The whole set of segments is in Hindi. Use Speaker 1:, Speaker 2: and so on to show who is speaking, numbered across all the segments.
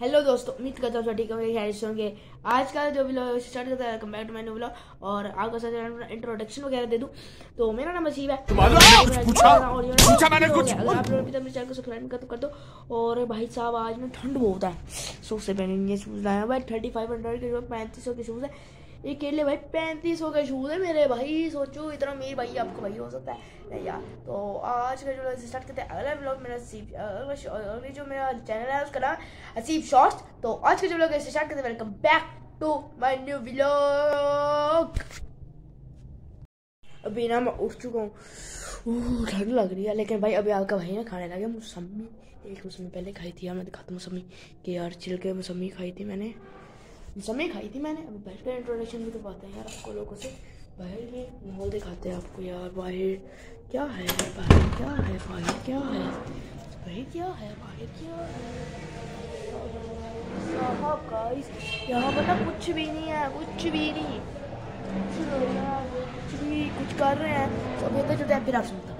Speaker 1: हेलो दोस्तों उम्मीद करता हूँ ठीक है होंगे। आज का जो ब्लॉग स्टार्ट करता है कम्बैक टू मैंने ब्लॉग और आपका साथ इंट्रोडक्शन वगैरह दे दूँ। तो मेरा नाम असीब है। अगर आप लोग अभी तक मेरे चैनल को सब्सक्राइब कर तो कर दो। और भाई साहब आज में ठंड बहुत है। सो से पहने शूज़ लाया भाई थर्टी फाइव हंड्रेड के जो पैंतीस सौ के शूज़ है। ये केले भाई पैंतीस सौ का शूज़ है मेरे भाई, सोचो, इतना मेरी भाई आपको भाई हो सकता है। नहीं यार तो आज का जो स्टार्ट करते हैं अगला ब्लॉग मेरा अगले जो मेरा चैनल है, उसका नाम असीब शॉर्ट्स तो आज का जो ब्लॉग स्टार्ट करते हैं। Welcome back to my new blog अभी ना मैं उठ चुका हूँ। ठंड लग रही है, लेकिन भाई अभी आपका भाई ना खाने लगे मौसमी एक मौसमी पहले खाई थी यार, मैं दिखाता मौसमी कि यार, चिल के मौसमी खाई थी मैंने। समय खाई थी मैंने। अभी बैठ कर इंट्रोडक्शन भी तो पाते हैं यार आपको लोगों से। बाहर में माहौल दिखाते हैं आपको यार, बाहर क्या है, बाहर क्या है, बाहर क्या है, बाहर क्या है, बाहर क्या है। यहाँ पर ना कुछ भी नहीं है, कुछ भी नहीं। कुछ भी, कुछ कर रहे हैं। सब इधर चलते फिर आप सुनता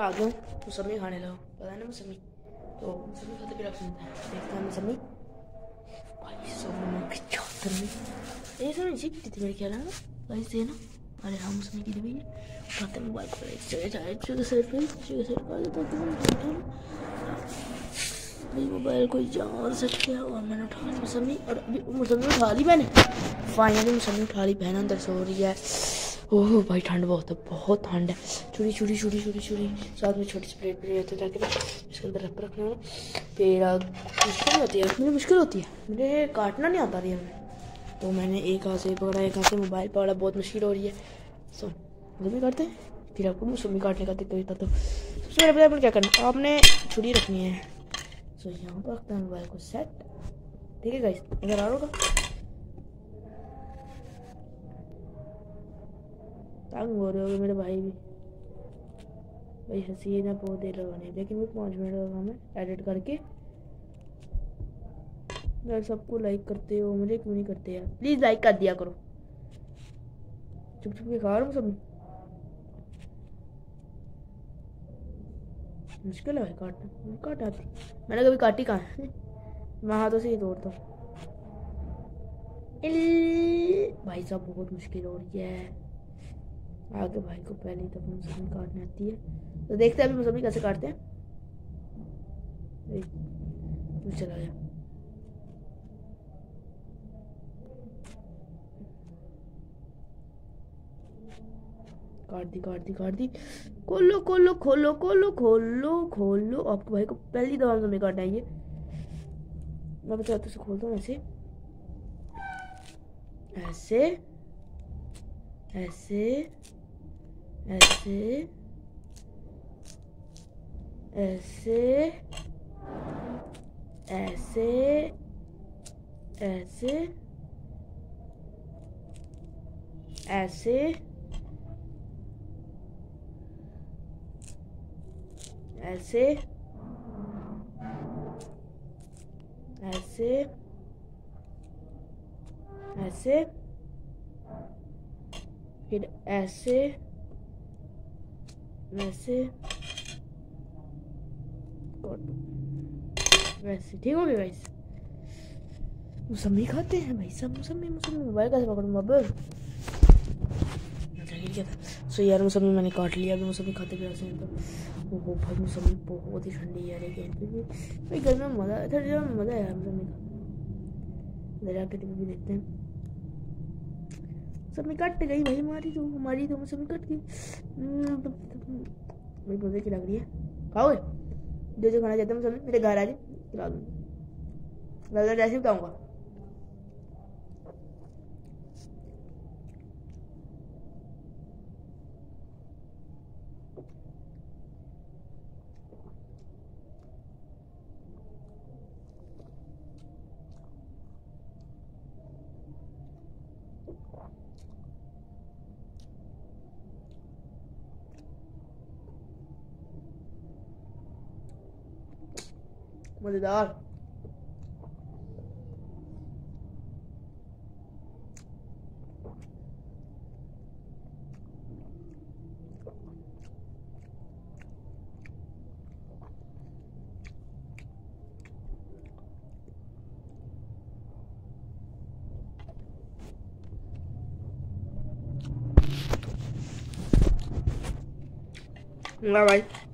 Speaker 1: आ गया तो समय खाने लो पता ना मौसमी तो हैं हैं मोबाइल तो जान सकते हैं और मैंने उठा मौसमी और अभी मौसमी उठा ली मैंने फाइनली मौसमी उठा ली बहन अंदर सो रही है ओह भाई ठंड बहुत है बहुत ठंड है चूड़ी चूड़ी चूड़ी चूड़ी चूड़ी साथ में छोटी सी प्लेट भी रहती है ताकि इसके अंदर रख रखना फिर मुश्किल होती है, मुझे मुश्किल होती है। मुझे काटना नहीं आता रही हमें। तो मैंने एक हाथ से पकड़ा, एक हाथ से मोबाइल पकड़ा, बहुत मुश्किल हो रही है। सो भी करते हैं, फिर आपको मौसमी काटने का दिक्कत तो सबसे पहले आपने क्या करना आपने छुरी रखनी है। सो यहाँ पर रखते हैं मोबाइल को सेट ठीक है गाइस इधर आ होगा। तंग हो रहे होगे मेरे भाई भी। भाई हँसी ना बहुत देर लगाने लेकिन वो पाँच मिनट लगा हमें एडिट करके यार सबको लाइक करते हो, मुझे क्यों नहीं करते यार? प्लीज़ लाइक कर दिया करो। चुप चुप के खा रहा हूँ सब। मुश्किल है भाई काटना। काट आती मैंने कभी काटी कहाँ है? मैं हाथों से ही तोड़ता हूँ। भाई साहब बहुत मुश्किल हो रही है। आगे भाई को पहले तब मुसमी काटने आती है। तो देखते हैं अभी मुसमी कैसे काटते हैं। चला गया। काट दी काट दी काट दी। खोलो खोलो खोलो खोलो खोलो खोलो। आपको भाई को पहली दवा में काटना है ये। मैं बता तो से खोलता हूँ ऐसे। ऐसे ऐसे। ऐसे ऐसे ऐसे ऐसे ऐसे ऐसे ऐसे ऐसे फिर ऐसे वैसे वैसे ठीक हो गया गाइस मौसमी खाते हैं भाई, सब मौसमी मौसमी मोबाइल कैसे पकड़ूँ बाबू सो यार मौसमी मैंने काट लिया, अभी मौसमी खाते भी ऐसे तो। वो भाई मौसमी बहुत ही ठंडी है लेकिन फिर भी। भाई गर्मी में मज़ा ठंडी में मज़ा है मौसमी का इधर आके भी देखते हैं। मौसमी कट गई भाई हमारी तो हमारी तो मौसमी कट गई। मेरी मज़े की लग रही है। खाओ जो जो खाना चाहते हैं मौसमी मेरे घर आ जाए। खिला दूँगी। जैसे बताऊँगा मज़ेदार All right.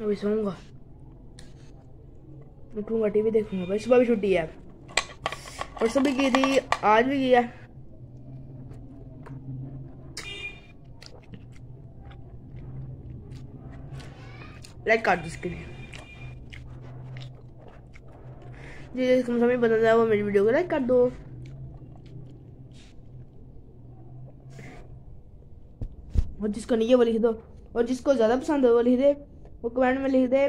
Speaker 1: अभी सोऊँगा। उठूँगा, टीवी देखूँगा भाई। सुबह भी छुट्टी है। और सुबह की थी, आज भी की है। लाइक काट दो लिए। जी जिसको समझ बता है वो मेरी वीडियो को लाइक कर दो। और जिसको नहीं है वो लिख दो। और जिसको ज़्यादा पसंद है वो लिख दे। वो कमेंट में लिख दे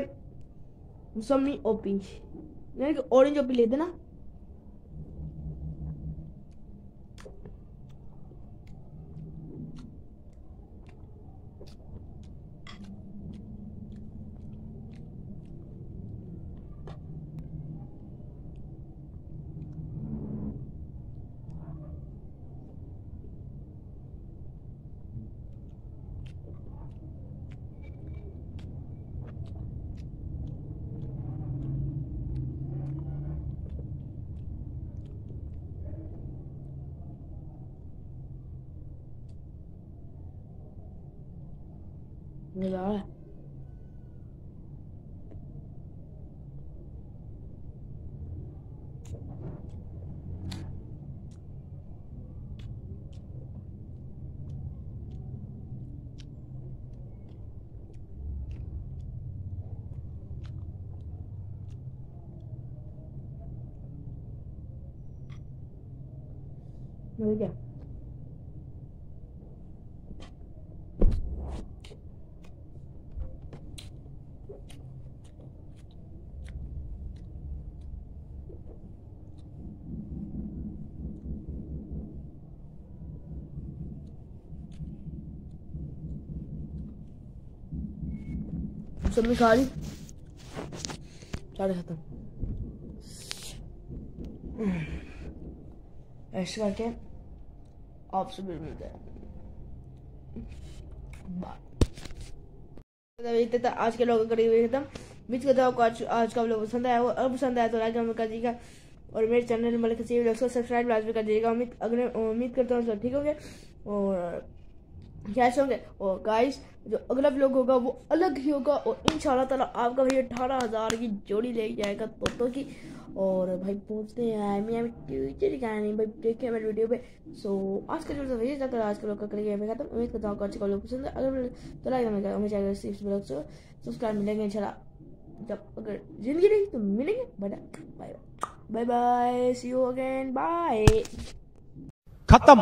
Speaker 1: मौसमी ओपी यानी कि ऑरेंज ओपी लिख देना मज़ा आ रहा है मज़ा सबने खा ली साढ़े खत्म। ऐसे करके आपसे फिर मिलते हैं। बाय। इतने आज के लोगों का रिव्यू खत्म। बीच करता हूँ आज आज का लोग पसंद आया अब पसंद आया तो लाइक कमेंट कर दीजिएगा। और मेरे चैनल मलिक लोग सब्सक्राइब लाजमी कर दीजिएगा। उम्मीद, अगले, उम्मीद करता हूँ सब ठीक होंगे। और कैसे होंगे और गाइस जो अगला व्लॉग होगा, वो अलग ही होगा। और इन ताला आपका भाई अठारह हज़ार की जोड़ी ले जाएगा तोतों की। और भाई, पूछते हैं मैं ट्यूचर क्या नहीं भाई, देखिए मेरे वीडियो पे। सो आज का जो वही तक आज के लोग का करेंगे मैं हूँ, उम्मीद करता हूँ अच्छे को लोग पसंद अगर तो लाइक हमें चाहिए ब्लॉग से। सब्सक्राइब मिलेंगे इंशाल्लाह। जब अगर ज़िंदगी रही तो मिलेंगे। Bye bye bye bye see you again bye
Speaker 2: खत्म।